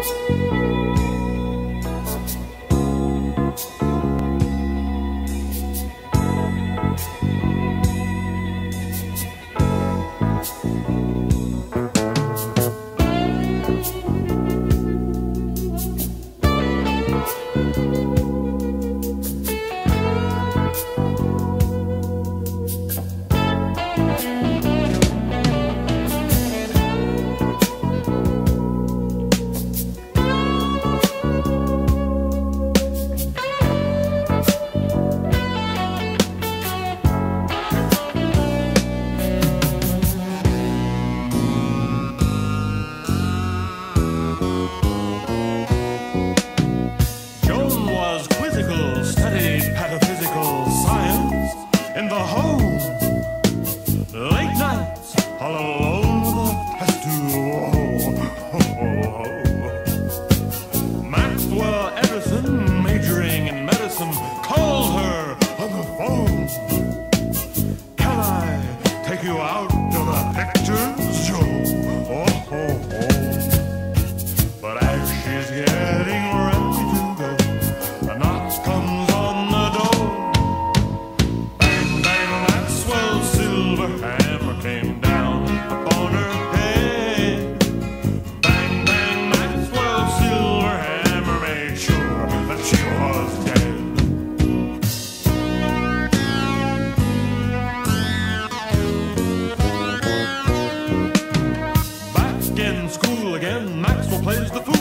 Thank home. Late nights, all alone with a pestle. Maxwell Edison, majoring in medicine, called her on the phone. Can I take you out of the picture? plays the fool.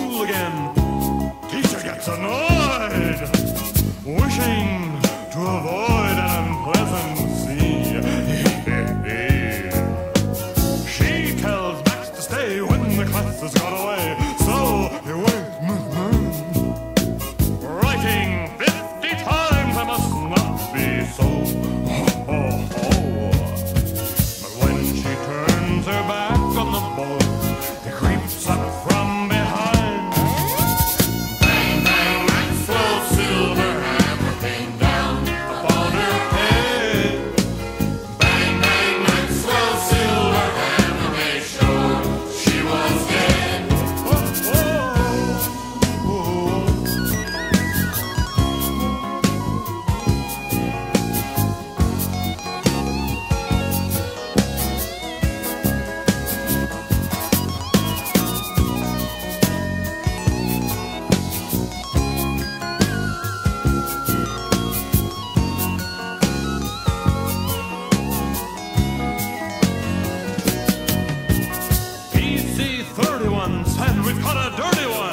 a dirty one.